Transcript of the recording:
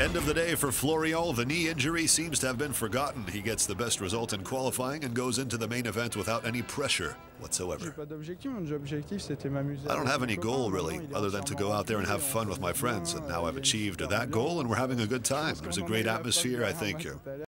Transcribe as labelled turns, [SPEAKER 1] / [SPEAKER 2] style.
[SPEAKER 1] End of the day for Florio, The knee injury seems to have been forgotten. He gets the best result in qualifying and goes into the main event without any pressure whatsoever. I don't have any goal really, other than to go out there and have fun with my friends. And now I've achieved that goal and we're having a good time. There's a great atmosphere, I think.